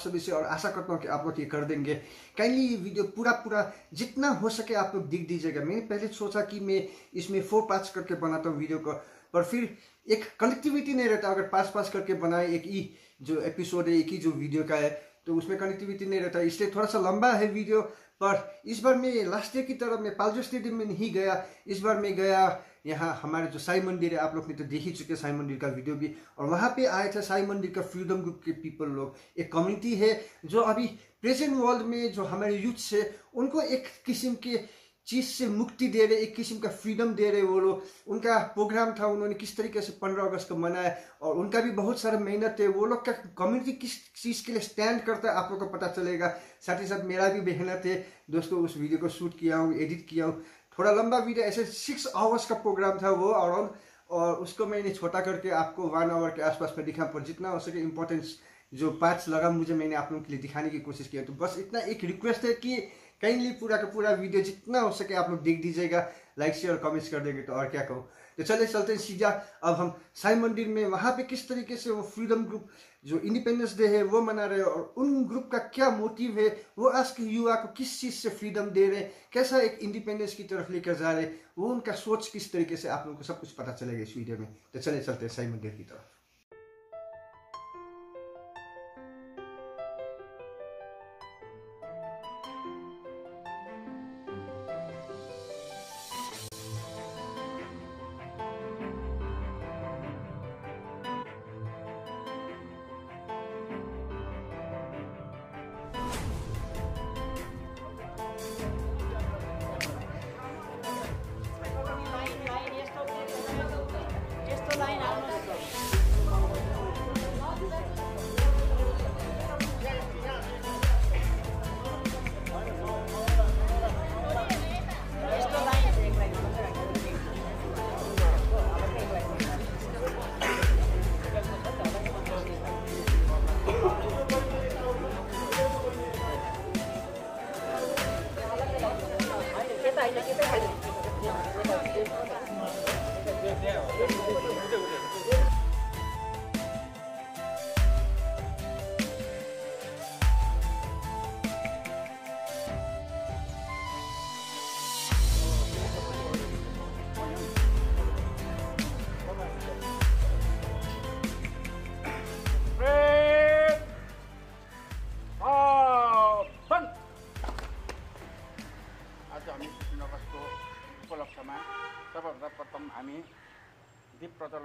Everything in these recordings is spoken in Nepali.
सभी से और आशा करता हूँ कि आप लोग ये कर देंगे। काइंडली ये वीडियो पूरा पूरा जितना हो सके आप लोग दिख दीजिएगा। मैंने पहले सोचा कि मैं इसमें फोर पार्ट्स करके बनाता हूँ वीडियो को, पर फिर एक कनेक्टिविटी नहीं रहता। अगर पास पास करके बनाए, एक ही जो एपिसोड है, एक ही जो वीडियो का है तो उसमें कनेक्टिविटी नहीं रहता। इसलिए थोड़ा सा लंबा है वीडियो पर इस बार मैं लास्ट ईयर की तरह मैं पालजो स्टेडियम में नहीं गया। इस बार मैं गया यहाँ हमारे जो साई मंदिर है, आप लोग ने तो देख ही चुके साई मंदिर का वीडियो भी। और वहाँ पे आए थे साई मंदिर का फ्रीडम ग्रुप के पीपल लोग। एक कम्युनिटी है जो अभी प्रेजेंट वर्ल्ड में जो हमारे यूथ है, उनको एक किस्म के चीज़ से मुक्ति दे रहे, एक किस्म का फ्रीडम दे रहे वो लोग। उनका प्रोग्राम था, उन्होंने किस तरीके से पंद्रह अगस्त को मनाया, और उनका भी बहुत सारा मेहनत है। वो लोग का कम्युनिटी किस चीज़ के लिए स्टैंड करता है, आप लोग को पता चलेगा। साथ ही साथ मेरा भी मेहनत है, दोस्तों, उस वीडियो को शूट किया हूँ एडिट किया हूँ। थोड़ा लंबा वीडियो ऐसे सिक्स आवर्स का प्रोग्राम था वो अराउंड और उसको मैंने छोटा करके आपको वन आवर के आसपास में दिखा, पर जितना हो सके इम्पोर्टेंस जो पार्ट्स लगा, मुझे मैंने आप लोगों के लिए दिखाने की कोशिश किया तो बस इतना एक रिक्वेस्ट है कि काइंडली पूरा का पूरा वीडियो जितना हो सके आप लोग देख दीजिएगा लाइक शेयर और कमेंट्स कर देंगे तो और क्या कहूँ। तो चले, चलते हैं सीधा, अब हम साई मंदिर में वहाँ पे किस तरीके से वो फ्रीडम ग्रुप जो इंडिपेंडेंस डे है, वो मना रहे हैं और उन ग्रुप का क्या मोटिव है, वो आज के युवा को किस चीज़ से फ्रीडम दे रहे हैं, कैसा एक इंडिपेंडेंस की तरफ़ लेकर जा रहे हैं, वो उनका सोच किस तरीके से आप लोगों को सब कुछ पता चलेगा इस वीडियो में। तो चले चलते हैं साई मंदिर की तरफ़।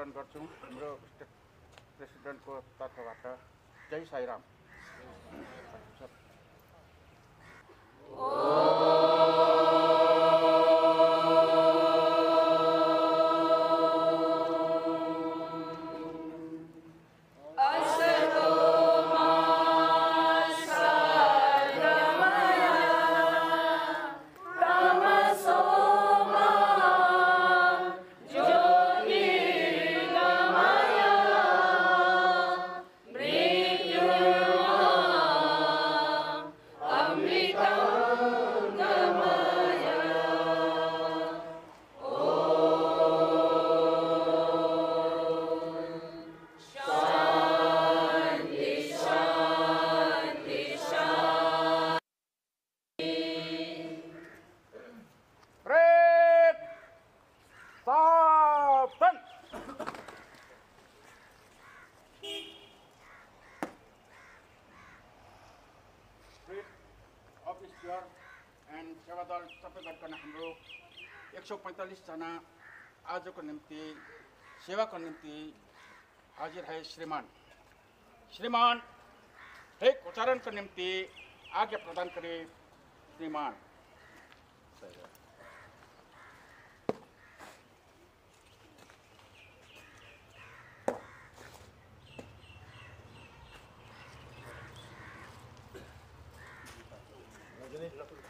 प्रज्वलन गर्छौँ हाम्रो स्टेट प्रेसिडेन्टको तर्फबाट। जय साईराम। पैँतालिसजना आजको निम्ति, सेवाको निम्ति हाजिर है श्रीमान। श्रीमान एक उच्चारणको निम्ति आज्ञा प्रदान गरे श्रीमान। परिवार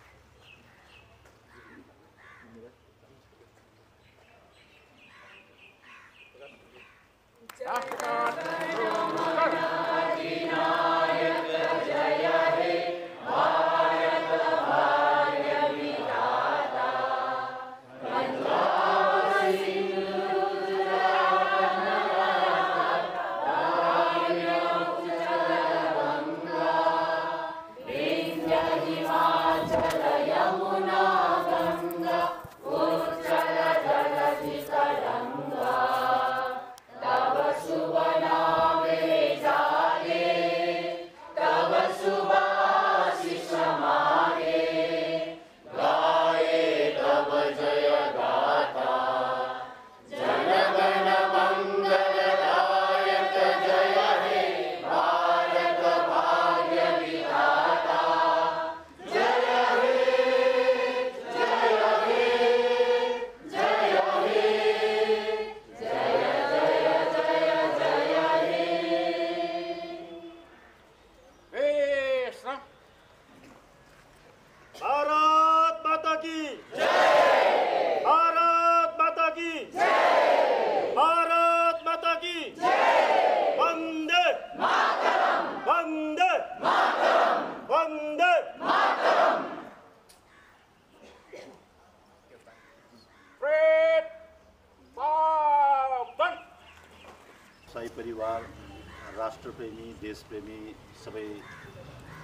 देशप्रेमी सबै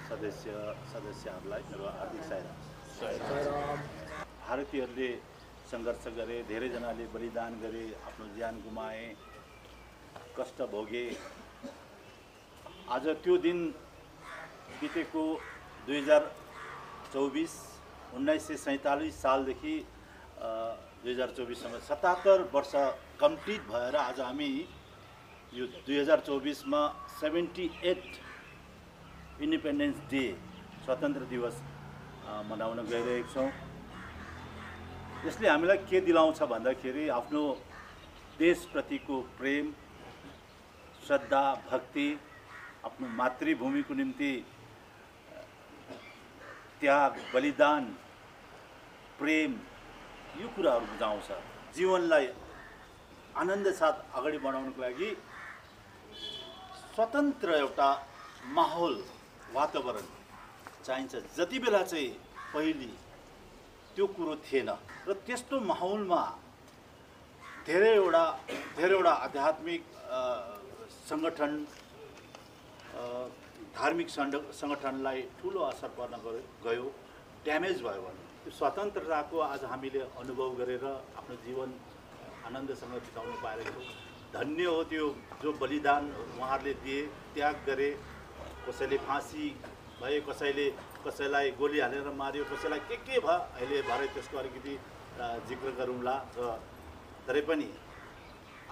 सदस्य सदस्यहरूलाई मेरो हार्दिक सायरा भारतीयहरूले सङ्घर्ष गरे धेरैजनाले बलिदान गरे आफ्नो ज्यान गुमाए कष्ट भोगे। आज त्यो दिन बितेको दुई हजार चौबिस उन्नाइस सय सैँतालिस सालदेखि दुई हजार चौबिससम्म सतहत्तर वर्ष कम्प्लिट भएर आज हामी यो दुई हजार चौबिसमा सेभेन्टी एट इन्डिपेन्डेन्स डे स्वतन्त्र दिवस मनाउन गइरहेको छौँ। यसले हामीलाई के दिलाउँछ भन्दाखेरि आफ्नो देशप्रतिको प्रेम श्रद्धा भक्ति आफ्नो मातृभूमिको निम्ति त्याग बलिदान प्रेम यो कुराहरू बुझाउँछ। जीवनलाई आनन्द साथ अगाडि बढाउनको लागि स्वतन्त्र एउटा माहौल वातावरण चाहिन्छ। जति बेला चाहिँ पहिले त्यो कुरो थिएन र त्यस्तो माहौलमा धेरैवटा धेरैवटा आध्यात्मिक सङ्गठन धार्मिक सङ्ग सङ्गठनलाई ठुलो असर पर्न गयो गयो ड्यामेज भयो भने त्यो स्वतन्त्रताको आज हामीले अनुभव गरेर आफ्नो जीवन आनन्दसँग बिताउनु पाएको धन्य हो त्यो जो बलिदान उहाँहरूले दिए त्याग गरे कसैले फाँसी भए कसैले कसैलाई गोली हालेर मार्यो कसैलाई के के भयो अहिले भरे त्यसको अलिकति जिक्र गरौँला र तरै पनि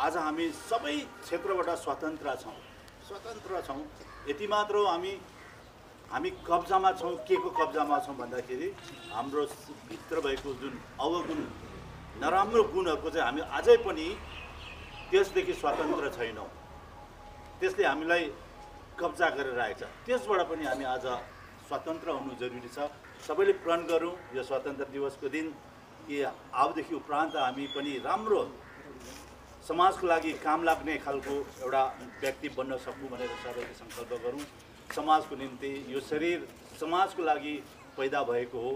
आज हामी सबै क्षेत्रबाट स्वतन्त्र छौँ। स्वतन्त्र छौँ। यति मात्र हामी हामी कब्जामा छौँ। के को कब्जामा छौँ भन्दाखेरि हाम्रो भित्र भएको जुन अवगुण नराम्रो गुणहरूको चाहिँ हामी अझै पनि त्यसदेखि स्वतन्त्र छैनौँ। त्यसले हामीलाई कब्जा गरेर राखेको छ। त्यसबाट पनि हामी आज स्वतन्त्र हुनु जरुरी छ। सबैले प्रण गरौँ यो स्वतन्त्र दिवसको दिन। कि अबदेखि उपरान्त हामी पनि राम्रो समाजको लागि काम लाग्ने खालको एउटा व्यक्ति बन्न सकौँ भनेर सबैले सङ्कल्प गरौँ। समाजको निम्ति यो शरीर समाजको लागि पैदा भएको हो।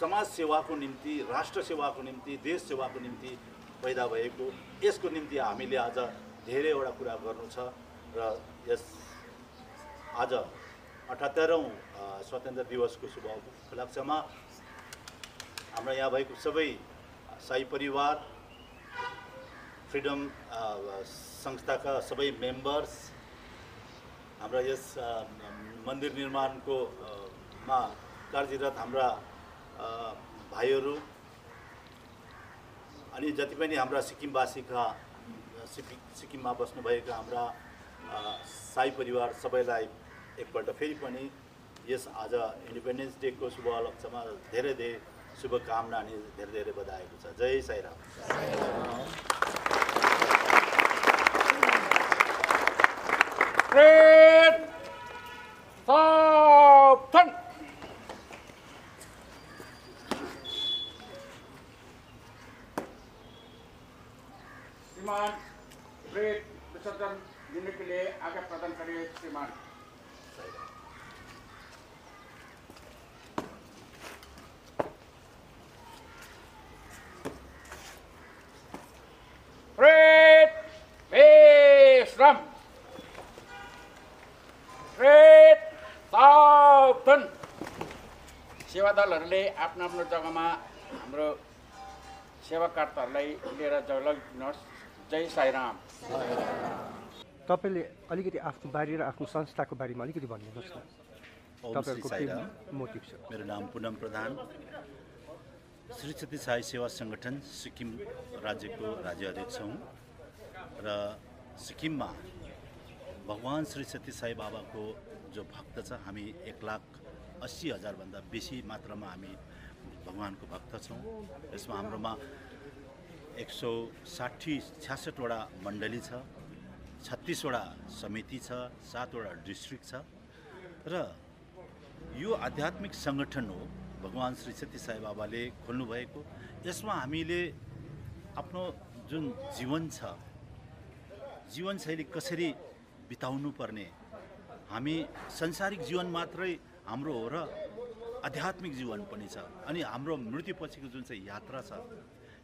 समाज सेवाको निम्ति राष्ट्र सेवाको निम्ति देश सेवाको निम्ति पैदा भएको। यसको निम्ति हामीले आज धेरैवटा कुरा गर्नु छ र यस आज अठहत्तरौँ स्वतन्त्र दिवसको शुभ उपलक्ष्यमा हाम्रो यहाँ भएको सबै साई परिवार फ्रिडम संस्थाका सबै मेम्बर्स हाम्रा यस मन्दिर निर्माणको मा कार्यरत हाम्रा भाइहरू अनि जति पनि हाम्रा सिक्किमवासीका सिक्किम सिक्किममा बस्नुभएका हाम्रा साई परिवार सबैलाई एकपल्ट फेरि पनि यस आज इन्डिपेन्डेन्स डेको शुभ उपलक्ष्यमा धेरै धेरै शुभकामना अनि धेरै धेरै बधाईहरू छ। जय साईराम। सेवादलहरूले आफ्नो आफ्नो जग्गामा हाम्रो सेवाकर्ताहरूलाई लिएर जलगिनुहोस् जय साईराम। तपाईँले अलिकति आफ्नो बारे र आफ्नो संस्थाको बारेमा अलिकति भनिदिनुहोस् न। ओम श्री तपाईँहरूको के साईराम। मोटिभ छ? मेरो नाम पुनम प्रधान। श्री सती साई सेवा सङ्गठन सिक्किम राज्यको राज्य अध्यक्ष हुँ र सिक्किममा भगवान् श्री सती साई बाबाको जो भक्त छ हामी एक लाख अस्सी हजारभन्दा बेसी मात्रामा हामी भगवान्को भक्त छौँ। यसमा हाम्रोमा एक सौ साठी छ्यासठवटा मण्डली छ छत्तिसवटा समिति छ सातवटा डिस्ट्रिक्ट छ र यो आध्यात्मिक सङ्गठन हो भगवान् श्री सत्य साई बाबाले खोल्नुभएको। यसमा हामीले आफ्नो जुन जीवन छ जीवनशैली कसरी बिताउनु पर्ने हामी संसारिक जीवन मात्रै हाम्रो हो र आध्यात्मिक जीवन पनि छ। अनि हाम्रो मृत्युपछिको जुन चाहिँ यात्रा छ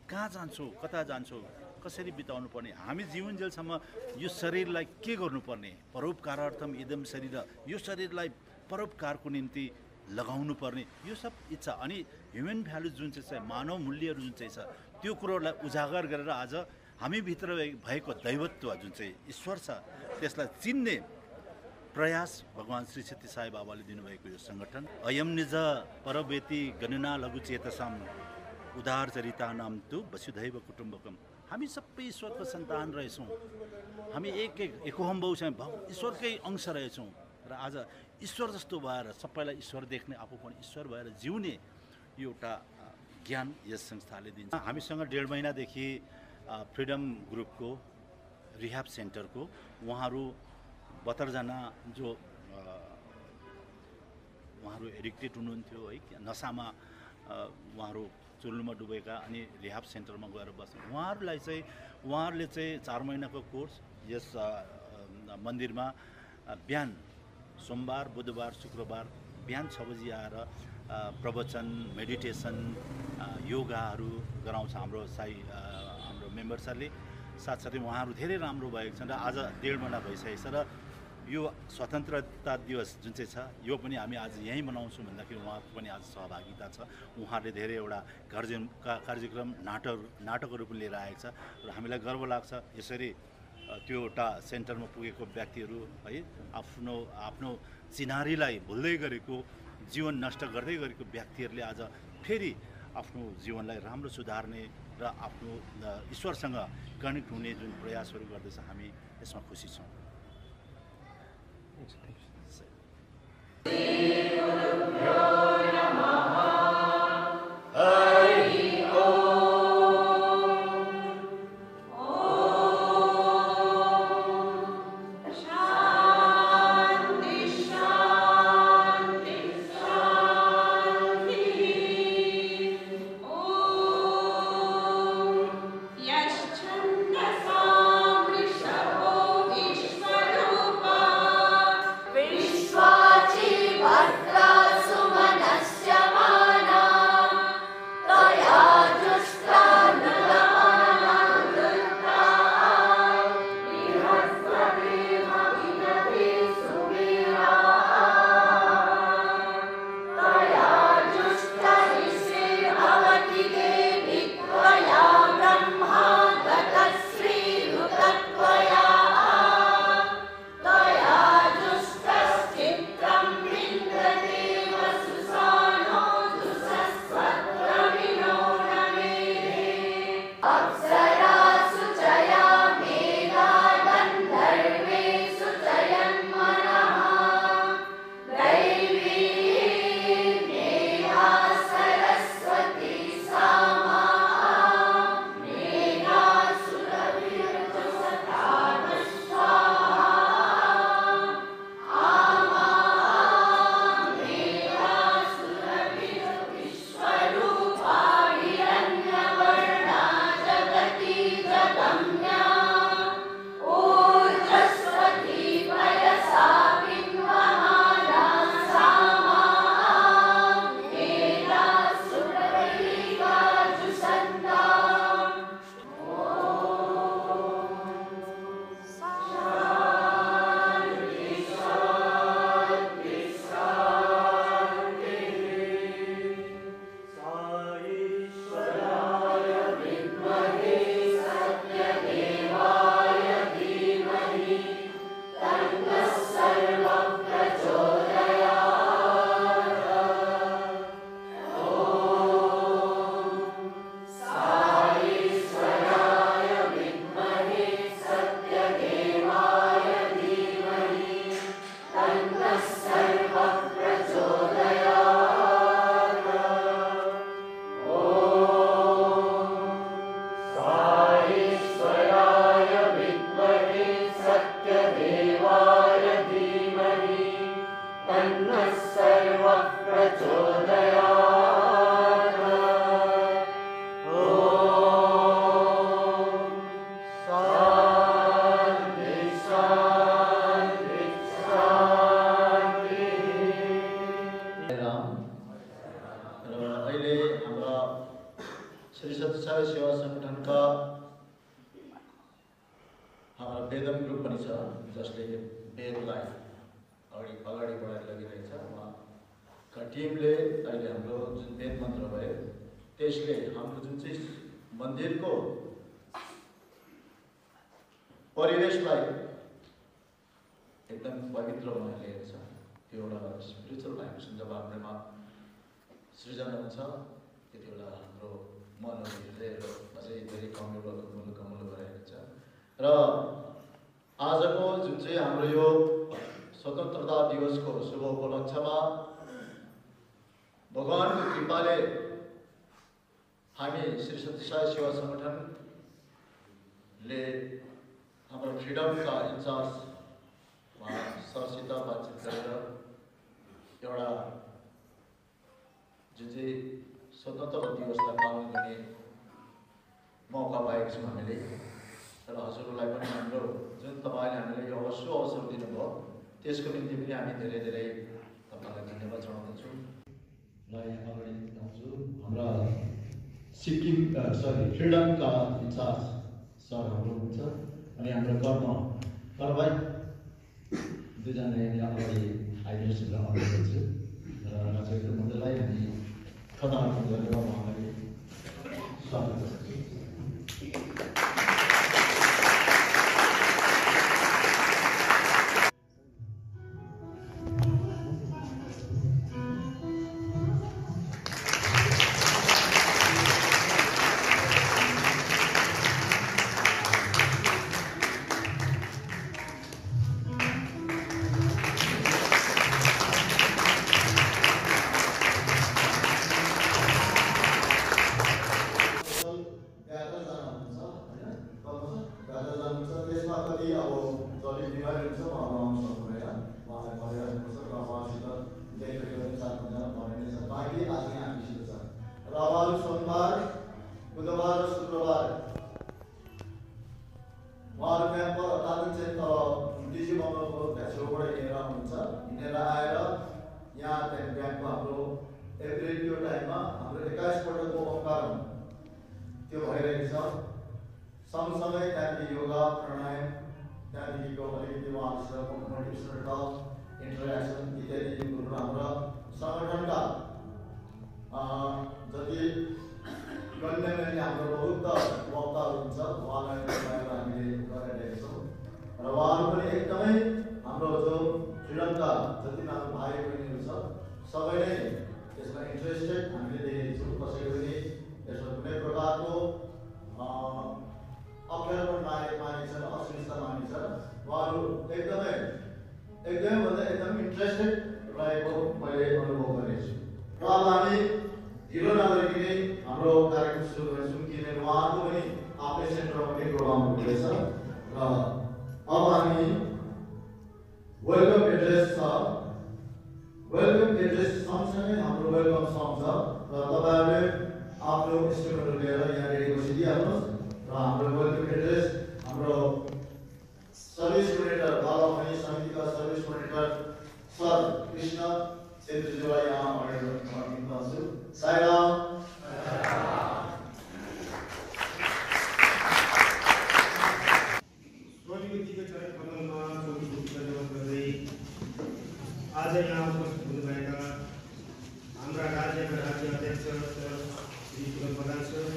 कहाँ जान्छौँ कता जान्छौँ कसरी बिताउनु पर्ने हामी जीवनजेलसम्म यो शरीरलाई के गर्नुपर्ने परोपकारार्थम इदम शरीर यो शरीरलाई परोपकारको निम्ति लगाउनु पर्ने यो सब इच्छा। अनि ह्युमन भ्यालु जुन चाहिँ छ मानव मूल्यहरू जुन चाहिँ छ त्यो कुरोलाई उजागर गरेर आज हामीभित्र भएको दैवत्व जुन चाहिँ ईश्वर छ त्यसलाई चिन्ने प्रयास भगवान् श्री सत्य साई बाबाले दिनुभएको यो सङ्गठन। अयम निज परवेती गणना लघु चेतसाम उदार चरिता नाम तु वसुधैव कुटुम्बकम। हामी सबै ईश्वरको सन्तान रहेछौँ। हामी एक एक एकोहम्बौ चाहिँ भग ईश्वरकै अंश रहेछौँ। र आज ईश्वर जस्तो भएर सबैलाई ईश्वर देख्ने आफू पनि ईश्वर भएर जिउने यो एउटा ज्ञान यस संस्थाले दिन्छ। हामीसँग डेढ महिनादेखि फ्रिडम ग्रुपको रिह्याब सेन्टरको उहाँहरू बहत्तरजना जो उहाँहरू एडिक्टेड हुनुहुन्थ्यो है नसामा उहाँहरू चुल्नुमा डुबेका अनि रिहाब सेन्टरमा गएर बस्नु। उहाँहरूलाई चाहिँ उहाँहरूले चाहिँ चार महिनाको कोर्स यस मन्दिरमा बिहान सोमबार बुधबार शुक्रबार बिहान छ बजी आएर प्रवचन मेडिटेसन योगाहरू गराउँछ हाम्रो साई हाम्रो मेम्बर्सहरूले साथसाथै उहाँहरू धेरै राम्रो भएको छन् र आज डेढ महिना भइसकेको छ र यो स्वतन्त्रता दिवस जुन चाहिँ छ यो पनि हामी आज यहीँ मनाउँछौँ भन्दाखेरि उहाँहरूको पनि आज सहभागिता छ। उहाँहरूले धेरै एउटा कार्य कार्यक्रम नाटक नाटकहरू पनि लिएर आएको छ र हामीलाई गर्व लाग्छ। यसरी त्यो एउटा सेन्टरमा पुगेको व्यक्तिहरू है आफ्नो आफ्नो चिनारीलाई भुल्दै गरेको जीवन नष्ट गर्दै गरेको व्यक्तिहरूले आज फेरि आफ्नो जीवनलाई राम्रो सुधार्ने र आफ्नो ईश्वरसँग कनेक्ट हुने जुन प्रयासहरू गर्दैछ हामी यसमा खुसी छौँ। Thanks. you सँगसँगै त्यहाँदेखि योगा प्राणायाम त्यहाँदेखिको अलिकति उहाँहरूसँग मोटिभेसनल टक इन्टरेक्सन इत्यादि हाम्रो सङ्गठनका जति गण्यमान्य हाम्रो बहुत वक्ताहरू हुन्छ उहाँलाई हामीले गरिरहेका छौँ र उहाँहरू पनि एकदमै हाम्रो जो श्रीलङ्का जति हाम्रो भाइ बहिनीहरू छ सबै नै यसमा इन्ट्रेस्टेड हामीले देखेको छौँ कसै पनि यसमा कुनै प्रकारको अप्ठ्यारो माने मानिन्छ असुविस्ता मानिन्छ उहाँहरू एकदमै एकदमै भन्दा एकदम इन्ट्रेस्टेड रहेको मैले अनुभव गरेको र अब हामी ढिलो नगरिकन हाम्रो कार्यक्रम सुरु गर्छौँ किनभने उहाँहरूको पनि आफ्नै सेन्टरमा पनि प्रोग्राम हुँदैछ। र अब हामी वेलकम एड्रेस छ। वेलकम एड्रेस सँगसँगै हाम्रो वेलकम छ। र तपाईँहरूले आफ्नो इन्स्ट्रुमेन्टहरू लिएर यहाँ रेडी बसिदिइहाल्नुहोस् हाम्रो वेलकम एड्रेस हाम्रो सर्भिस कोर्डिनेटर बालामणि समितिका सर्भिस कोर्डिनेटर सर कृष्ण छेत्रीज्यूलाई यहाँ अगाडि साइराम स्वनिवृत्तिको चरण कदममा चौबिस धन्यवाद गर्दै आज यहाँ उपस्थित हुनुभएका हाम्रा राज्यका राज्य अध्यक्ष सर श्री पुरन प्रधान सर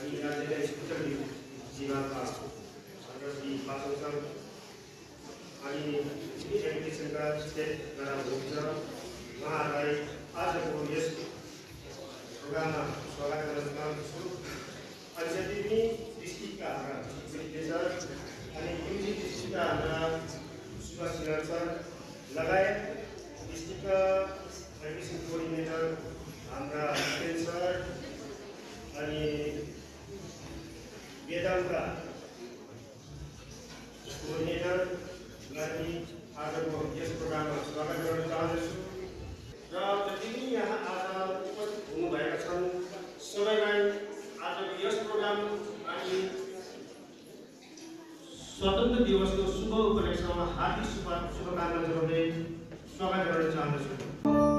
अनि राज्यका स्कुटर विभागका सर श्री बासु सर अनि एजुकेसनका स्टेट गरा हुनुहुन्छ उहाँहरूलाई आजको यस प्रोग्राममा स्वागत गर्न चाहन्छु जति पनि डिस्ट्रिक्टका हाम्रा अनि युजी डिस्ट्रिक्टका हाम्रा सुभाष सर लगायत डिस्ट्रिक्टका एडमिसन कोअर्डिनेटर हाम्रा सर अनि वेदान्तका कोअर्डिनेटरलाई पनि आजको यस प्रोग्राममा स्वागत गर्न चाहन्छु र जति पनि यहाँ आज उपस्थित हुनुभएका छन् सबैलाई आजको यस प्रोग्राम अनि स्वतन्त्र दिवसको शुभ उपलक्ष्यमा हार्दिक शुभ शुभकामना जनाउँदै स्वागत गर्न चाहन्छु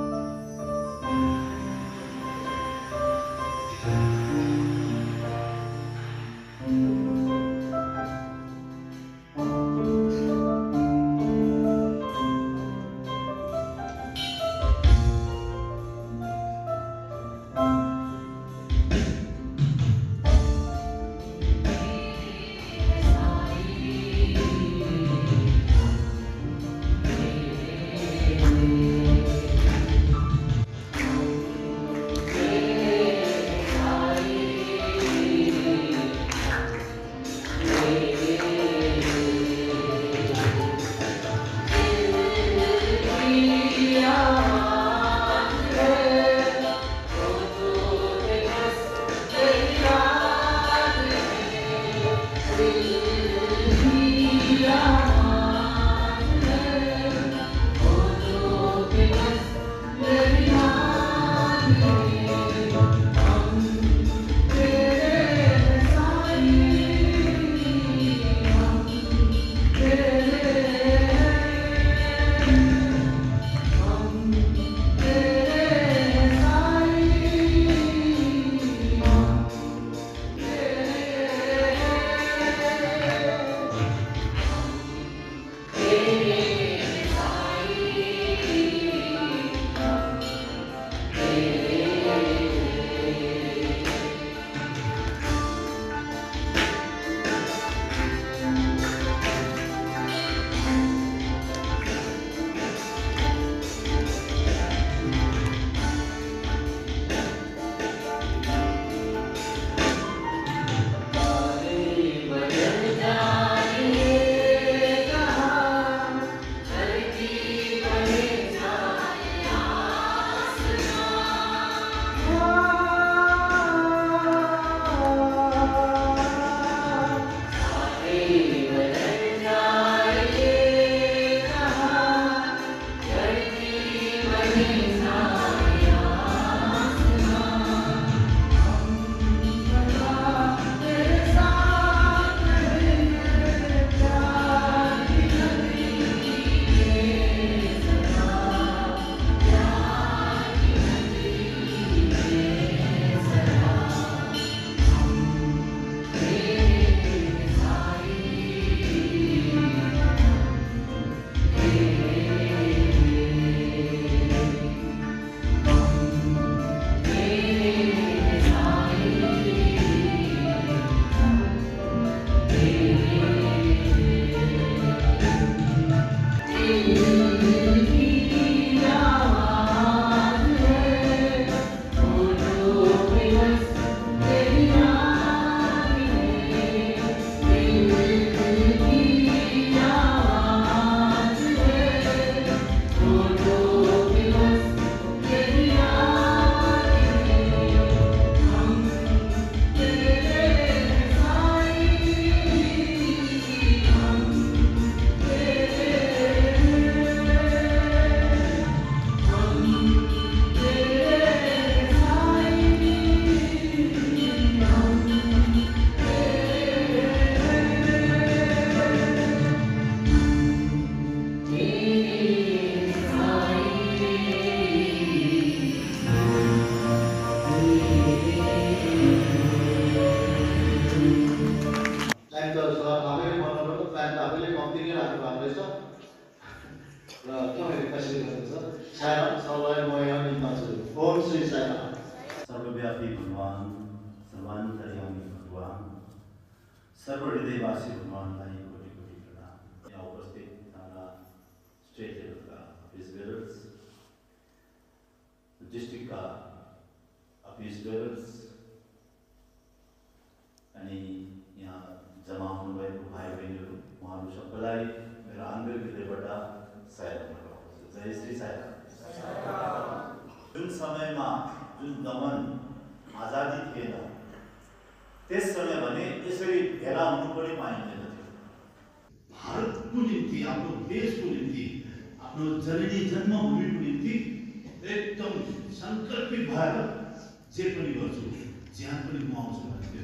पनि गुमाउँछु भन्ने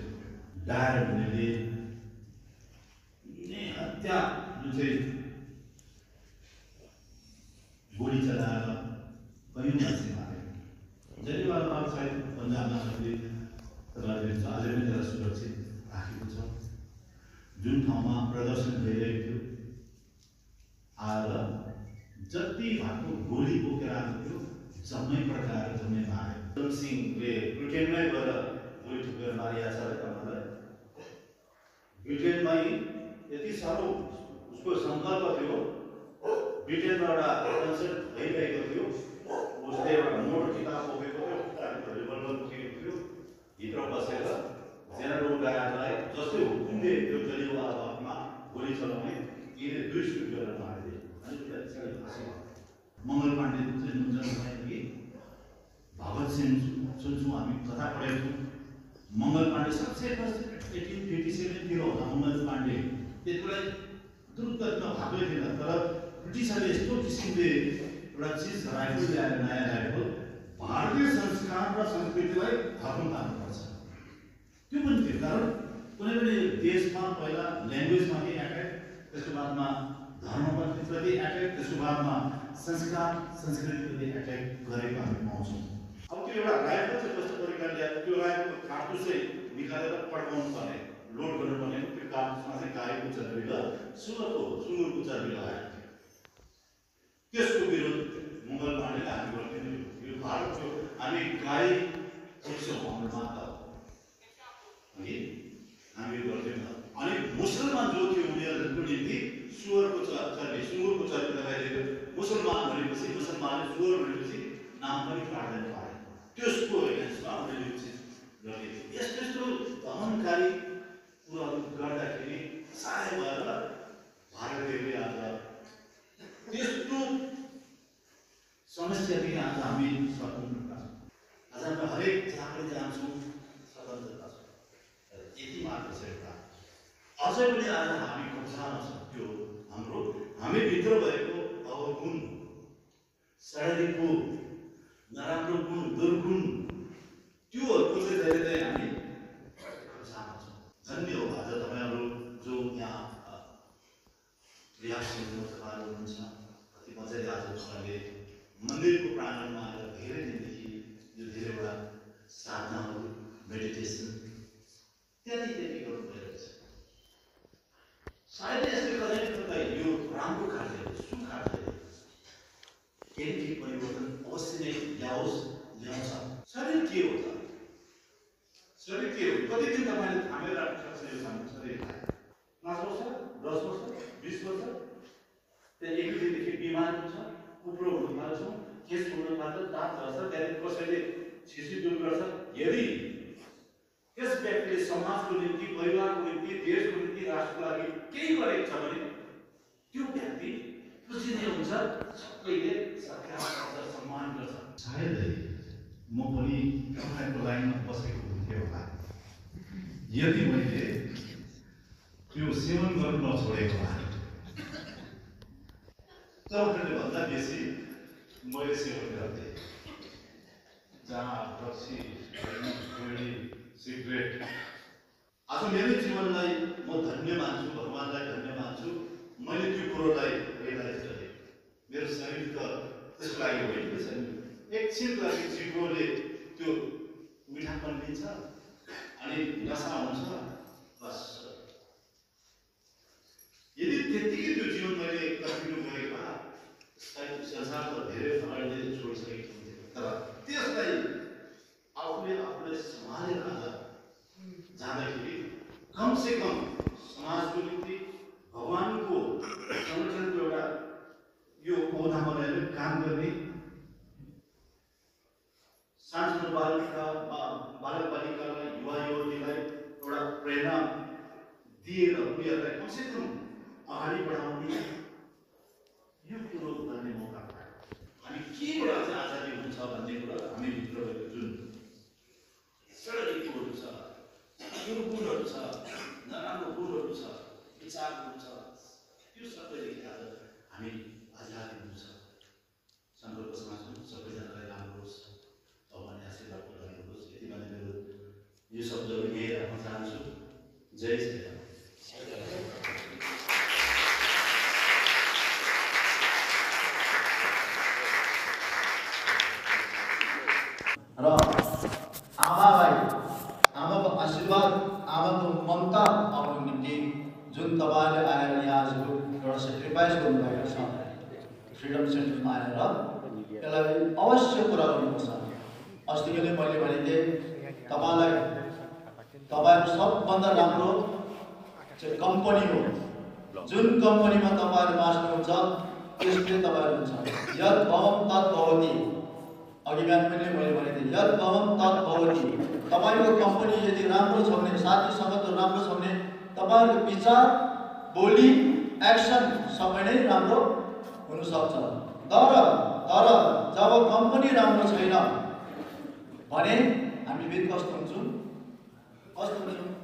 डायर हुनेले नै हत्या जुन चाहिँ गोली चलाएर कयौँ मान्छे मारे। जतिवारमा सायद पन्जाबमा सबले तपाईँले अझै पनि त्यसलाई सुरक्षित राखेको छ। जुन ठाउँमा प्रदर्शन भइरहेको थियो आएर जति भएको गोली बोकेर आएको थियो जम्मै प्रकार जम्मै मारे। सिंहले ब्रिटेनमै गएर ठुकेर मारिया छ ब्रिटेनमै यति साह्रो उसको थियो। ब्रिटेनमा एउटा कन्सर्ट भइरहेको थियो। उसले मोटो किताब बोकेको थियो। रिभल्भर बोकेको थियो। भित्र बसेर जेनरल गायकलाई जसले हुकुम बागमा गोली चलाउने यिनले दुई सुट गरेर मारिदिए अनि उसलाई पछाडि फाँसी भयो। मङ्गल पाण्डे चाहिँ हुनुहुन्छ भनेदेखि भगत सिंह सुन्छौँ हामी कथा पढेको छौँ मङ्गल पाण्डे सबसे फर्स्ट एटिन फिफ्टी सेभेनतिर होला त्यति बेला दुर्गतमा भएकै थिएन तर ब्रिटिसहरूले यस्तो किसिमले एउटा चिज राइफल ल्याएर नयाँ राइफल भारतीय संस्कार र संस्कृतिलाई थप्नु पार्नुपर्छ त्यो पनि थियो कारण कुनै पनि देशमा पहिला ल्याङ्ग्वेजमाथि एट्याक त्यसको बादमा धर्मप्रति एट्याक त्यसको बादमा संस्कार संस्कृतिप्रति एट्याक गरेको हामी पाउँछौँ अब त्यो एउटा राइफल चाहिँ कस्तो ल्याएर त्यो राइफलको कार्तुस चाहिँ निकालेर पड्काउनु पर्ने लोड गर्नु त्यो कार्तुसमा चाहिँ गाईको चर्बी र सुँगरको चर्बी लगाएको थियो त्यसको विरोध पाण्डेले हामी गर्थ्यौँ यो भारतको हामी गाई हो। है हामी अनि मुसलमान जो थियो उनीहरूको निम्ति सुवरको सुँगुरको चर्बी लगाइदिएको मुसलमान भनेपछि मुसलमानले सुवर भनेपछि नाम पनि पाए त्यसको एगेन्स्टमा यस्तो यस्तो दमनकारी कुराहरू गर्दाखेरि सहाय भएर भारतीयले आज त्यस्तो समस्यादेखि आज हामी स्वतन्त्रता छौँ आज हामी हरेक जहाँ पनि जान्छौँ स्वतन्त्रता छ यति मात्र छ एउटा अझै पनि आज हामी कक्षामा छ त्यो हाम्रो हामीभित्र भएको अवगुण शारीरिक गुण नराम्रो गुण दुर्गुण त्योहरूको चाहिँ धेरै हामी धन्य हो आज तपाईँहरू जो यहाँ रियाक्सन तपाईँहरू हुनुहुन्छ कति मजाले आज तपाईँले मन्दिरको प्राङ्गणमा आएर धेरै दिनदेखि यो धेरैवटा साधनाहरू मेडिटेसन इत्यादि इत्यादि गर्नु भइरहेको छ सायद यसले कतै यो राम्रो कार्य शुभ कार्य केही परिवर्तन अवश्य नै ल्याओस् ल्याउँछ शरीर के हो त शरीर के हो। कति दिन तपाईँले थामेर राख्न सक्छ यो हाम्रो शरीरलाई पाँच वर्ष? दस वर्ष? बिस वर्ष? त्यहाँ एक दिनदेखि बिमार हुन्छ उब्रो हुन थाल्छौँ केस हुन थाल्छ दाँत झर्छ त्यहाँदेखि कसैले छिसी दूर गर्छ। यदि त्यस व्यक्तिले समाजको निम्ति परिवारको निम्ति देशको निम्ति राष्ट्रको लागि केही गरेको छ भने त्यो व्यक्ति खुसी हुन्छ सबैले गर्छ सम्मान गर्छ। सायदै म पनि तपाईँको लाइनमा बसेको होला यदि मैले त्यो सेवन गर्नु नछोडेको भए तपाईँहरूले भन्दा बेसी मैले सेवन गर्थेँ जहाँ रक्सी सिगरेट आज मेरो जीवनलाई म धन्य मान्छु भगवान्लाई धन्य मान्छु मैले त्यो कुरोलाई रियलाइज गरेँ मेरो शरीर त त्यसको लागि होइन नि शरीर एकछिनको लागि जिब्रोले त्यो मिठापन दिन्छ अनि नसा हुन्छ। बस। यदि त्यत्तिकै त्यो जीवन मैले कन्टिन्यू गरेको भए सायद संसार त धेरै अगाडि छोडिसकेको हुन्थ्यो तर त्यसलाई आफूले आफूलाई सम्हालेर जाँदाखेरि कमसे कम समाजको निम्ति भगवान्को संरक्षणको एउटा यो पौधामा रहेर काम गर्ने सानसानो बालिका बा- बालक बालिकालाई युवा युवतीलाई एउटा प्रेरणा दिएर उनीहरूलाई कमसे कम अगाडि बढाउने यो कुरो गर्ने मौका पायो। हामी केबाट चाहिँ आजादी हुन्छ भन्ने कुरा हामी भित्रको जुन षड्यन्त्रहरू छ दुर्गुणहरू छ नराम्रो गुणहरू छ विचारहरू छ। त्यो सबैदेखि आज हामी आजादी हुन्छ सङ्कल्प समाजमा सबैजनालाई राम्रो होस् भगवान्ले आशीर्वाद प्रदान गरोस् यति भने मेरो यो शब्दहरू यहीँ राख्न चाहन्छु जय श्री राम। र आमालाई आमाको आशीर्वाद आमाको ममता पाउनको निम्ति जुन तपाईँले आएर यहाँ आजको एउटा सेक्रिफाइस गर्नुभएको छ फ्रिडम सेन्टरमा आएर यसलाई अवश्य पुरा गर्नुपर्छ। अस्ति पनि मैले भनेको थिएँ सबभन्दा राम्रो चाहिँ कम्पनी हो। जुन कम्पनीमा तपाईँहरू बाँच्नुहुन्छ त्यसले तपाईँहरू हुन्छ। यद तत् भवती। अघि बिहान पनि मैले भनेको थिएँ यद भवम तत् भवती। तपाईँको कम्पनी यदि राम्रो छ भने साथीसँग त राम्रो छ भने तपाईँहरूको विचार बोली एक्सन सबै नै राम्रो हुनसक्छ। तर तर जब कम्पनी राम्रो छैन भने हामी फेरि कस्तो हुन्छौँ। कस्तो हुन्छौँ?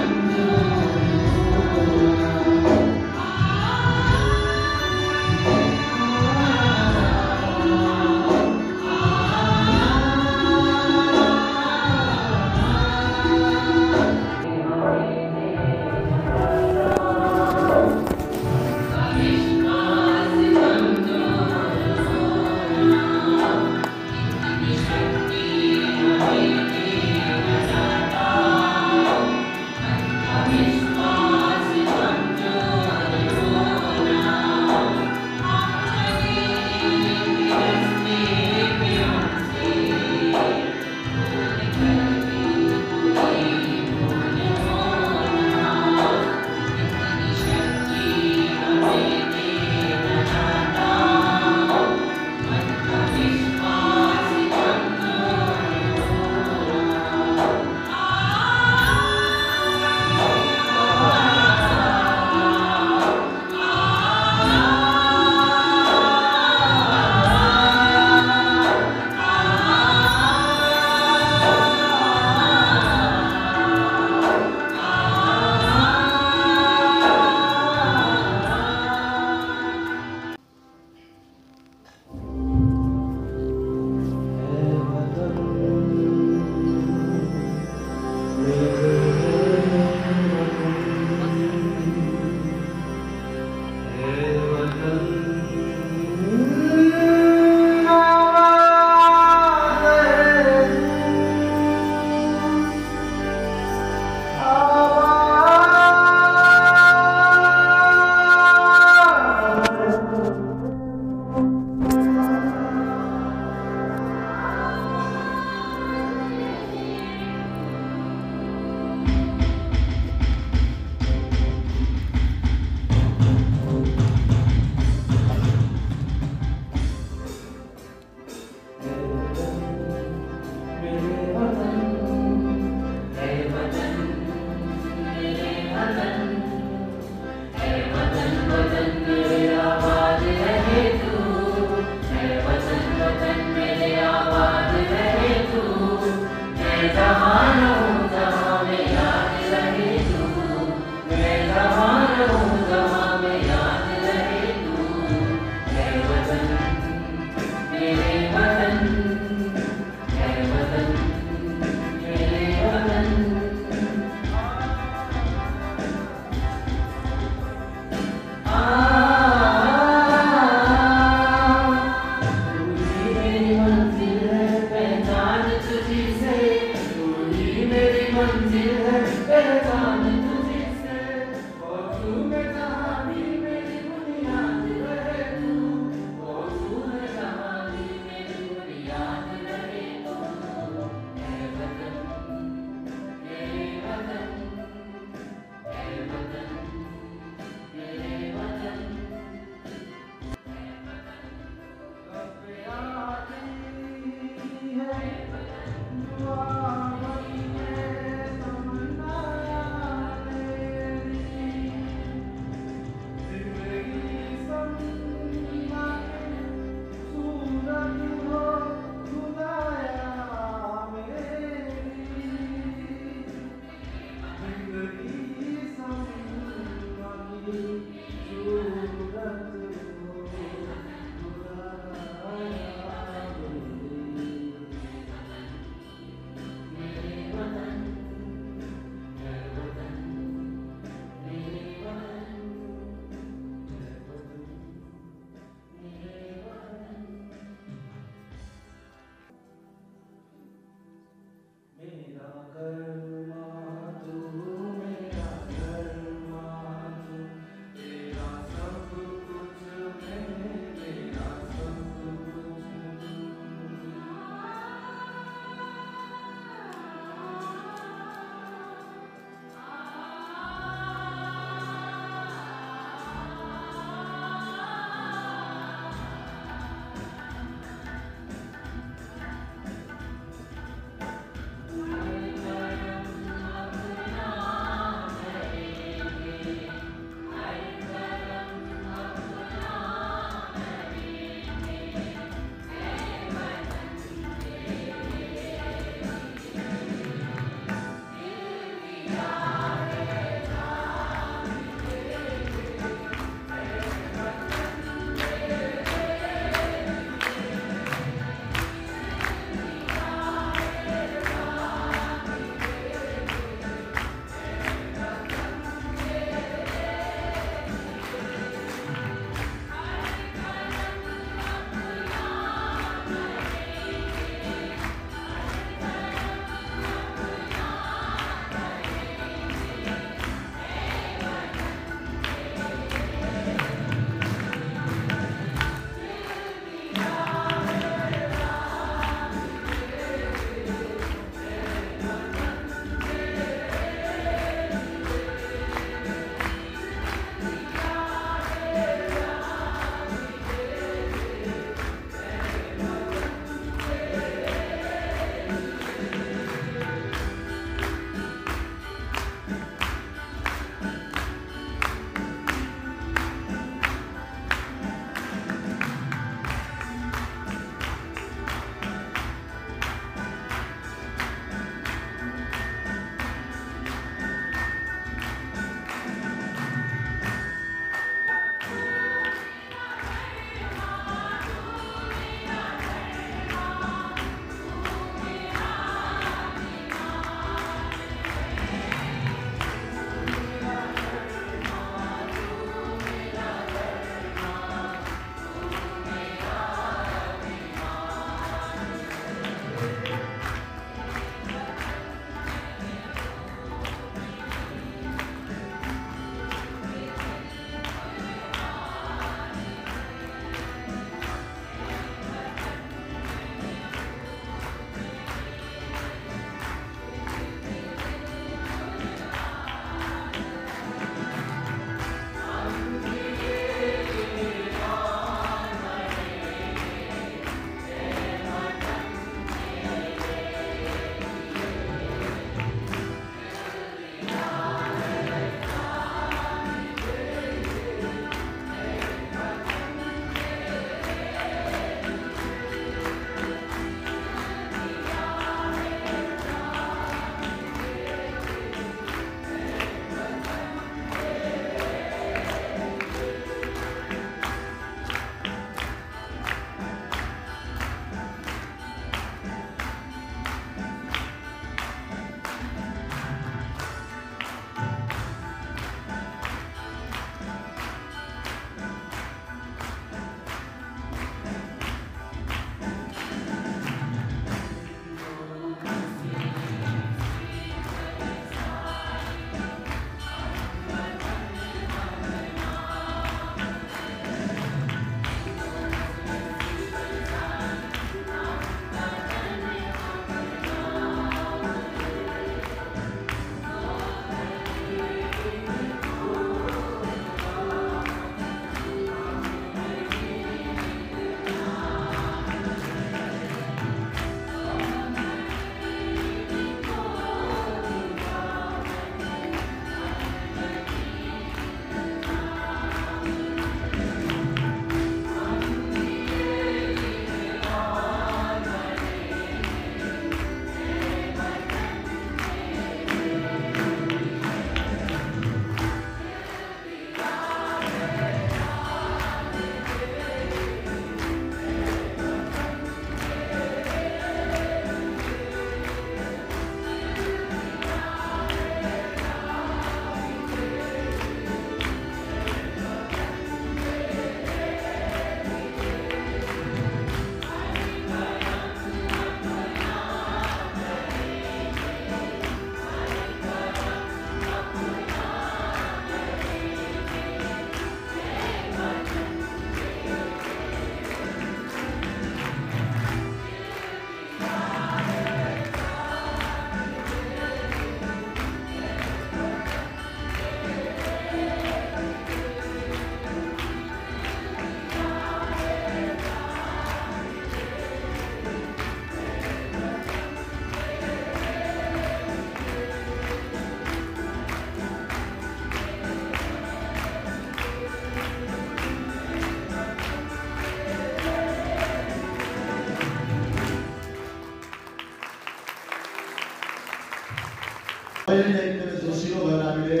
एकदमै जोसिलो भएर हामीले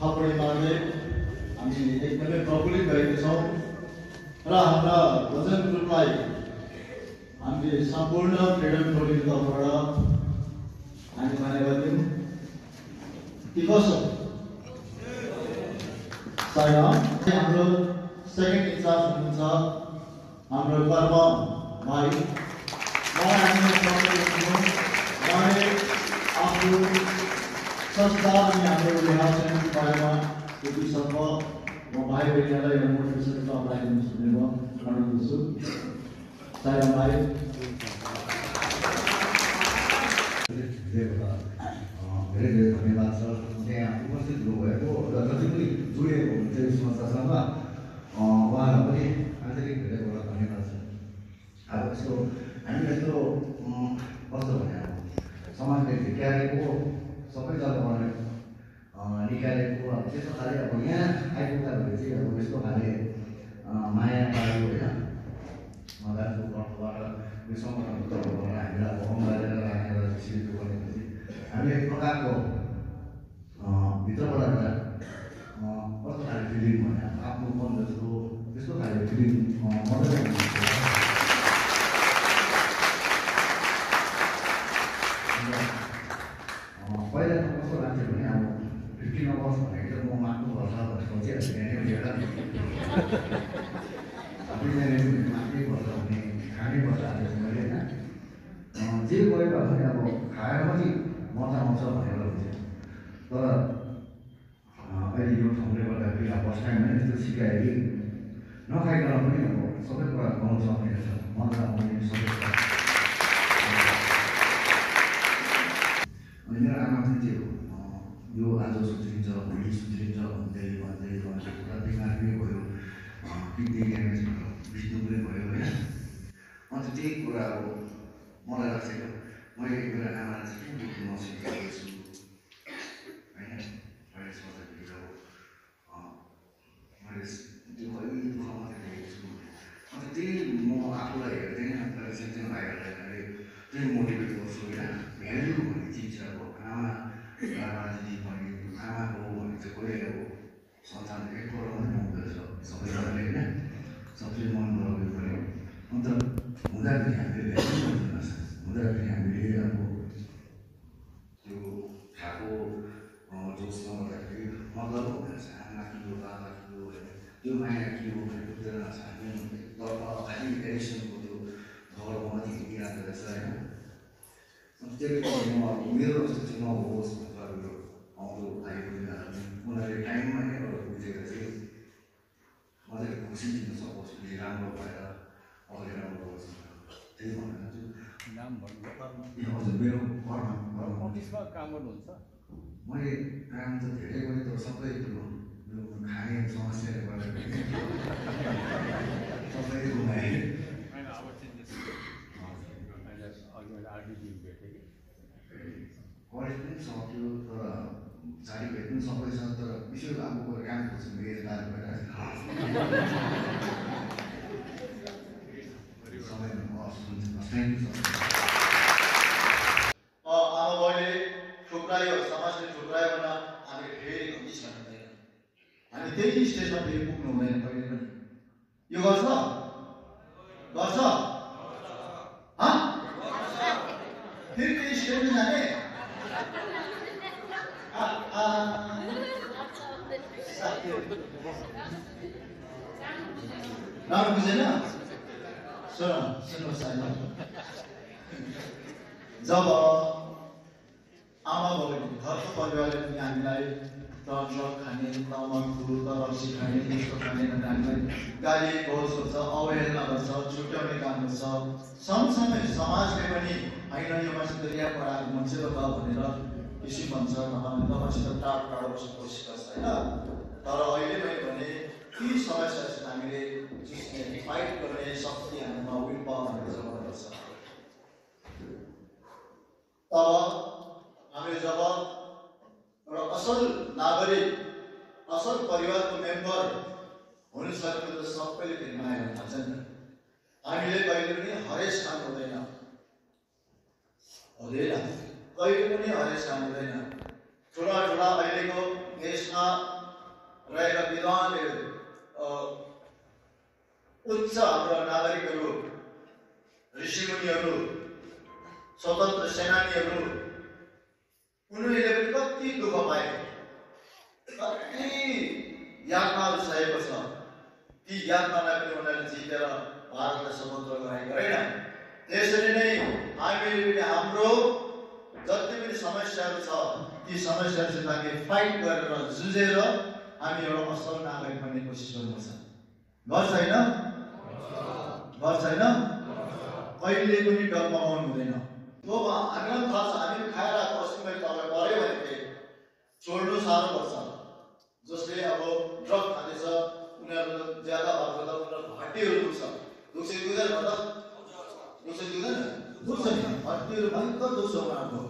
थप्पडी मार्दै हामी एकदमै प्रफुल्लित भएका छौँ र हाम्रा भजन ग्रुपलाई हामीले सम्पूर्ण फ्रिडम टोलीको तर्फबाट हामी धन्यवाद दिउँ कि कसो हाम्रो सेकेन्ड इन्चार्ज हुनुहुन्छ हाम्रो कर्म भाइ उहाँलाई हामीले स्वागत गर्छौँ। उहाँले आफ्नो संस्था अनि हाम्रो रिहार्सल बारेमा यो विषयमा म भाइ बहिनीहरूलाई मोटिभेसन अप्लाई साइराम भाइ धेरैवटा अँ, धेरै धेरै धन्यवाद छ त्यहाँ उपस्थित हुनुभएको र जति पनि जोडिएको हुनुहुन्छ यो संस्थासँग अँ, उहाँहरूलाई पनि आन्तरिक धेरैवटा धन्यवाद छ अब यस्तो हामीले यस्तो अँ, कस्तो भने अब झिक्याएको सबैजना अँ, निकालेको अब त्यस्तो खाले अब यहाँ आइपुग्दा भने चाहिँ अब यस्तो खाले माया पायो होइन। मजाको तर्फबाट यो सङ्गठनको तर्फबाट हामीलाई अब अँगालेर राखेर त्यसरी त्यो गरेपछि हामीले एक प्रकारको भित्रबाट एउटा कस्तो खाले फिलिङ भने अब आफ्नो मन जस्तो त्यस्तो खाले फिलिङ मजाले हुन्छ। अँ, पहिला त कस्तो लाग्थ्यो भने अब फिफ्टिन अगस्त भनेको चाहिँ म माग्नुपर्छ भनेर सोचिहाल्थेँ बिहान सबैजनाले पनि माग्नैपर्छ भने खानैपर्छ आज मैले होइन अँ, जे गरे भए पनि अब खाएर पनि मजा आउँछ भनेर हुन्थ्यो। तर अहिले यो ठाउँले गर्दाखेरि अब फर्स्ट टाइम होइन यस्तो सिकायो कि नखाइकन पनि अब सबै कुरा गाउनु सक्ने रहेछ। मजा आउने सबै कुरा। अनि मेरो आमा पनि त्यो यो आज सुध्रिन्छ भोलि सुध्रिन्छ भन्दै भन्दै भन्दै पुरा बिमार पनि भयो। किडनी ड्यामेज बित्नु पनि भयो होइन? अन्त त्यही कुरा अब मलाई लाग्छ कि मैले मेरो आमालाई चाहिँ किन दुःख नसिकेको छु होइन मैले सोच्दाखेरि अब मैले त्यो कहिले दुःख मात्रै देखेको छु अन्त त्यही म आफूलाई हेर्दै आफूलाई सानसानो भाइहरूलाई त्यही मोटिभेट गर्छु होइन भ्याल्यु भन्ने चिज चाहिँ अब आमा बाबा दिदी बहिनी आमा हो भने चाहिँ कहिले अब एकपल्ट मात्रै पाउँदो रहेछ सबैजनाले होइन सबले मन पराउनु पऱ्यो अन्त हुँदा पनि हामीले गर्दैन रहेछ हुँदा पनि हामीले अब त्यो खाएको जोसमा गर्दाखेरि मतलब हुँदो रहेछ आमा के हो बाबा के हो होइन त्यो माया के हो भने बुझ्दैन रहेछ हामी तर्फ खालि एडिसनको त्यो घरमा मात्रै हिँडिरहेको रहेछ होइन? त्यसले गर्दा म अब मेरो जस्तो चाहिँ नहोस् भनेर यो आउँदो आइपुग्नेहरूलाई उनीहरूले टाइममा नै अब बुझेर चाहिँ मजाले खुसी दिन सकोस् राम्रो भएर अगाडि राम्रो होस् त्यही चाहन्छु नाम हजुर मेरो अफिसमा काम गर्नुहुन्छ मैले काम त धेरै गरेँ तर सबै यो खाने समस्याले गर्दाखेरि सबै अघि मैले आरडिजी भेटेँ कि। कलेज पनि सक्यो तर पनि सक्दैछ तर विशेष अब गएर काम खोज्नु मेरो दाल भइरहेको छ समय हुन्छ थ्याङ्क यू आमा ठुक्रायो समाजले ठुक्रायो भने फेरि छ हामी त्यही स्टेजमा फेरि पुग्नु हुँदैन कहिले पनि। यो गर्छ? गर्छ? फेरि त्यही स्टेजमा जाने? बुझेन? सुन सुन्नुहोस् जब आमा बाउले घरको परिवारले पनि हामीलाई ट्रक खाने तमाखु तरक्सी खाने त्यस्तो खाने भनेर हामीलाई गाली गोस गर्छ अवहेलना गर्छ छुट्याउने काम गर्छ। सँगसँगै समाजले पनि होइन यो मान्छे त यहाँ पढाएको मान्छे त भनेर किसिम भन्छ नभए तपाईँसित टाढो टाढो बस्ने कोसिस गर्छ होइन? तर अहिले मैले भने ती समस्यासित हामीले जुझ्ने फाइट गर्ने शक्ति हाम्रोमा विल पावर हामीले तब हामीले जब एउटा असल नागरिक, असल परिवारको मेंबर हुन सक्यो त सबैले फेरि माया गर्न नि हामीले कहिले पनि हरेस काम हुँदैन हुँदैन कहिले पनि हरेस हुँदैन ठुला ठुला अहिलेको देशमा रहेका विद्वानहरू उच्च हाम्रा नागरिकहरू ऋषिमुनिहरू स्वतन्त्र सेनानीहरू उनीहरूले पनि कति दुःख पाए कति यातनाहरू सहेको छ ती यातनालाई पनि उनीहरूले जितेर भारतलाई स्वतन्त्र गराएको होइन त्यसरी नै हामीले हाम्रो जति पनि समस्याहरू छ ती समस्याहरूसित हामी फाइट गरेर जुझेर हामी एउटा असल नागरिक बन्ने कोसिस गर्नुपर्छ गर्छ होइन गर्छ होइन कहिले पनि डगमगाउनु हुँदैन। त्यो हामीलाई थाहा छ हामी खाएर अस्ति मैले तपाईँलाई पऱ्यो भने थिएँ। छोड्नु साह्रो पर्छ। जसले अब ड्रग खाँदैछ उनीहरू ज्यादा भएको त उनीहरूको हड्डीहरू दुख्छ। दुख्छ दुख्दैन भन त दुख्छ दुख्दैन? दुख्छ नि। हड्डीहरू भयङ्कर दुख्छ उनीहरूको।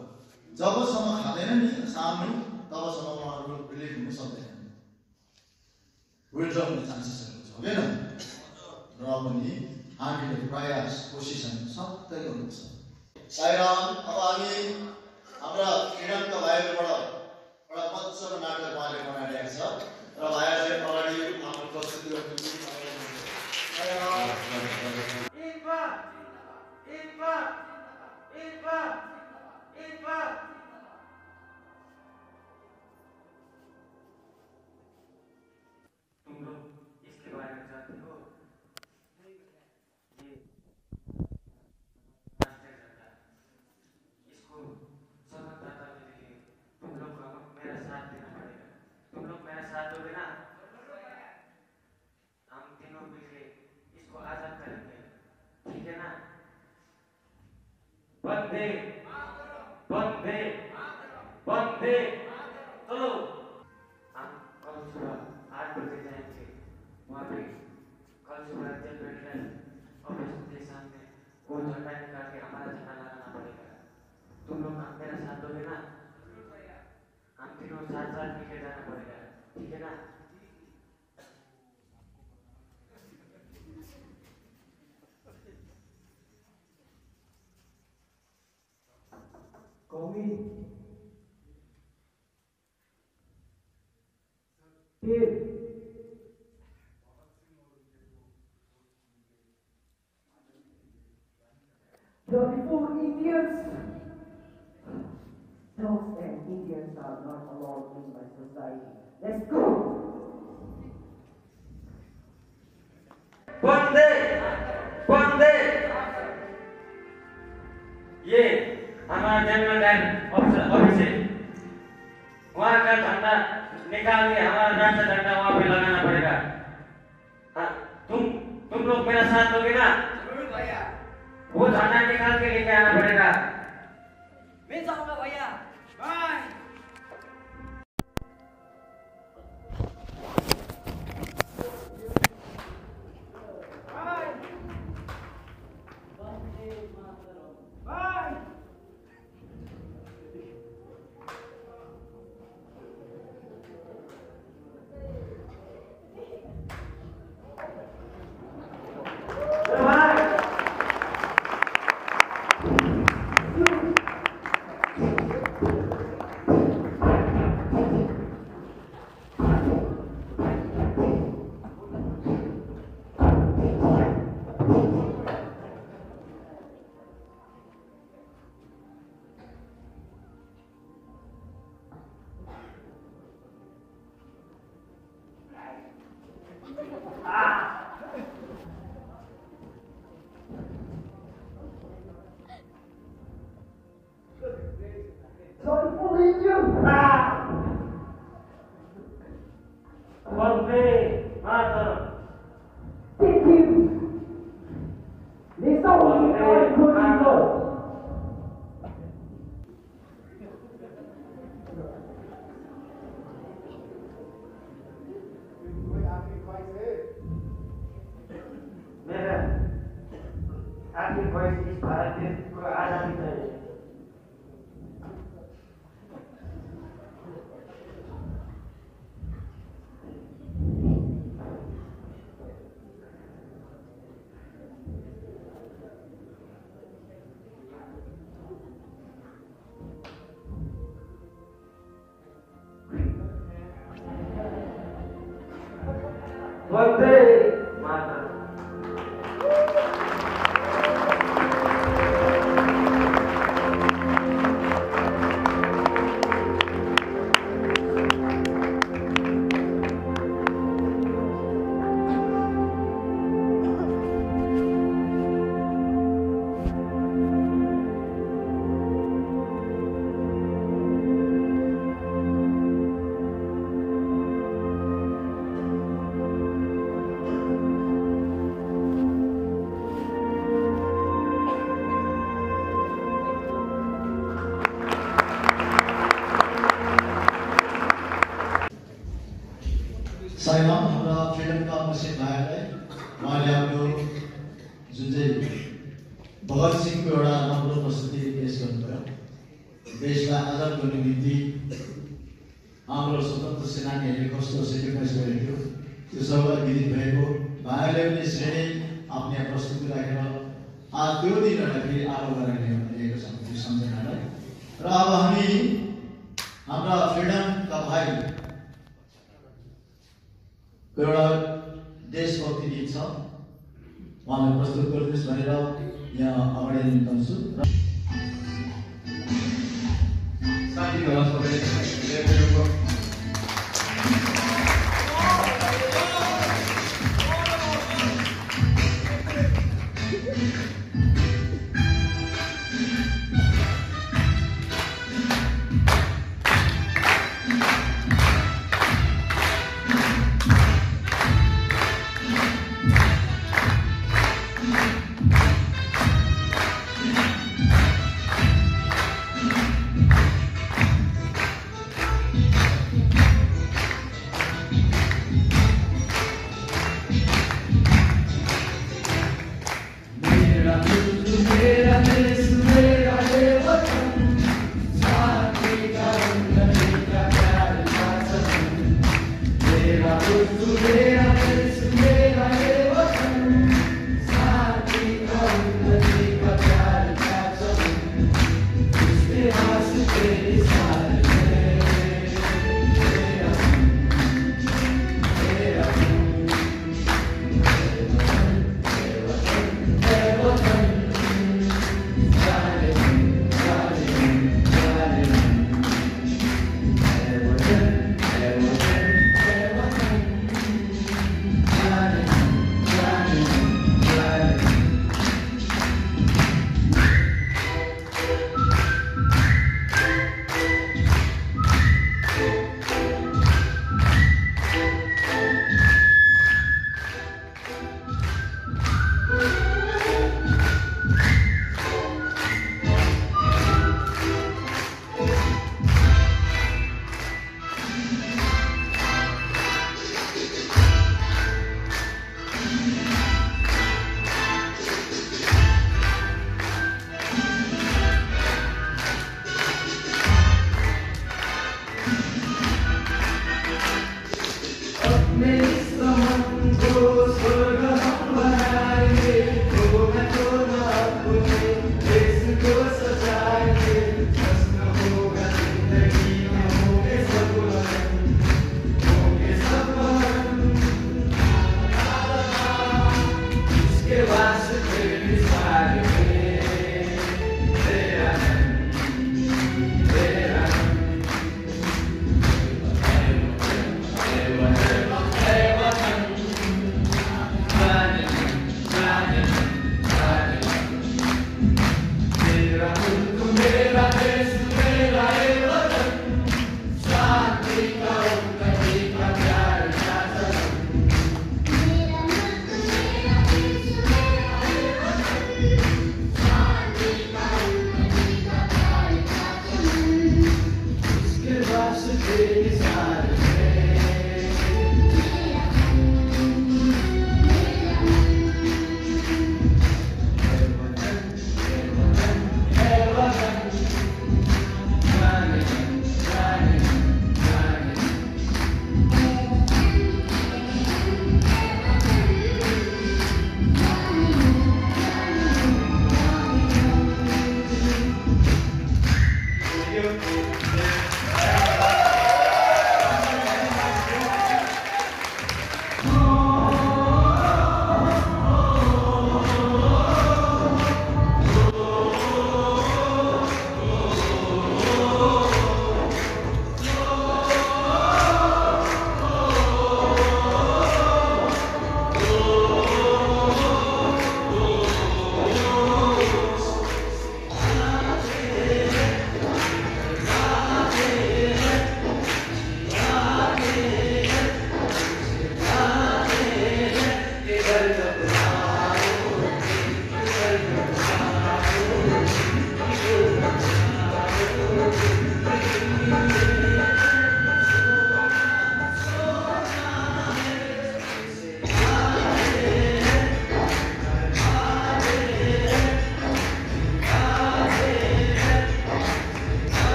जबसम्म खाँदैन नि सानो तबसम्म उहाँहरू रिलिफ हुनु सक्दैन। विड्र हुने चान्सेसहरू छ हुँदैन। र पनि हामीले प्रयास कोसिस हामी सबै गर्नुपर्छ साईराम अब हामी हाम्रा श्रीलङ्का भाइहरूबाट एउटा मजाको नाटक उहाँले बनाइरहेको छ र बंदे बंदे did. Thirty-four Indians. Those Indians are not allowed in my society. Let's go. But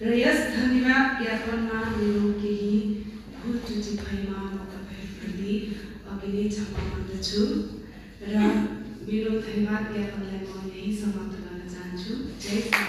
र यस धन्यवाद ज्ञापनमा मेरो केही भुलचुटी भएमा म तपाईँहरूप्रति अघि नै क्षमा माग्दछु र मेरो धन्यवाद ज्ञापनलाई म यही समाप्त गर्न चाहन्छु जय श्री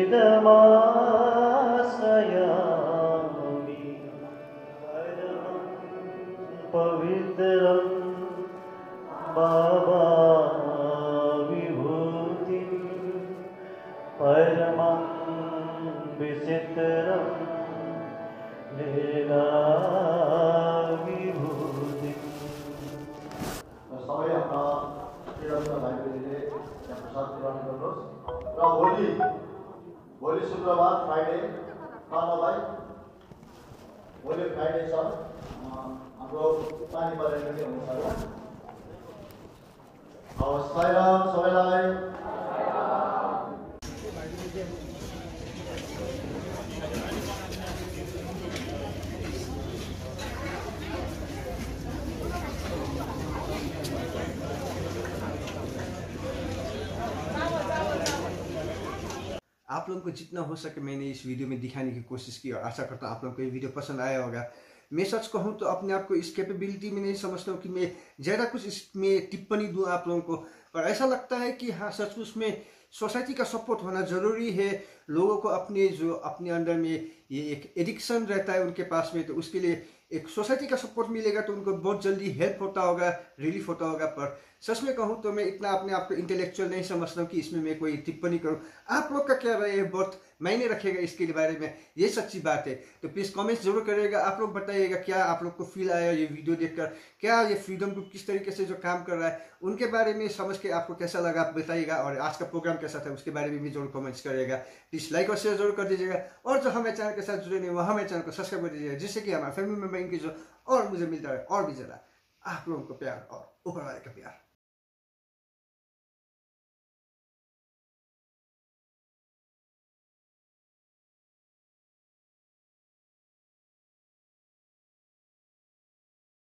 இதமா शुक्रबार फ्राइडे भाइ भोलि फ्राइडे छ। हाम्रो पानी परेर पनि हुन्छ होला हवस् सबैलाई आप लोगों को जितना हो सके मैंने इस वीडियो में दिखाने की कोशिश की और आशा करता हूँ आप लोगों को ये वीडियो पसंद आया होगा। मैं सच कहूँ तो अपने आप को इस कैपेबिलिटी में नहीं समझता हूँ कि मैं ज़्यादा कुछ इसमें टिप्पणी दूँ आप लोगों को। पर ऐसा लगता है कि हाँ सचमुच में सोसाइटी का सपोर्ट होना ज़रूरी है। लोगों को अपने जो अपने अंदर में ये एक एडिक्शन रहता है उनके पास में तो उसके लिए एक सोसाइटी का सपोर्ट मिलेगा तो उनको बहुत जल्दी हेल्प होता होगा रिलीफ होता होगा। पर सच में कहूँ तो मैं इतना अपने आप को इंटेलेक्चुअल नहीं समझता हूँ कि इसमें मैं कोई टिप्पणी करूँ। आप लोग का क्या राय है? बहुत मायने रखेगा इसके बारे में। ये सच्ची बात है। तो प्लीज़ कमेंट्स ज़रूर करिएगा। आप लोग बताइएगा क्या आप लोग को फील आया ये वीडियो देखकर? क्या ये फ्रीडम ग्रुप किस तरीके से जो काम कर रहा है, उनके बारे में समझ के आपको कैसा लगा? आप बताइएगा और आज का प्रोग्राम कैसा था उसके बारे में भी ज़रूर कमेंट्स करिएगा। प्लीज़ लाइक और शेयर ज़रूर कर दीजिएगा। और जो हमारे चैनल के साथ जुड़े नहीं वो हमारे चैनल को सब्सक्राइब कर दीजिएगा, जिससे कि हमारे फैमिली मेंबर इनकी जो और मुझे मिलता है और भी ज़्यादा। आप लोगों को प्यार और ऊपर वाले का प्यार।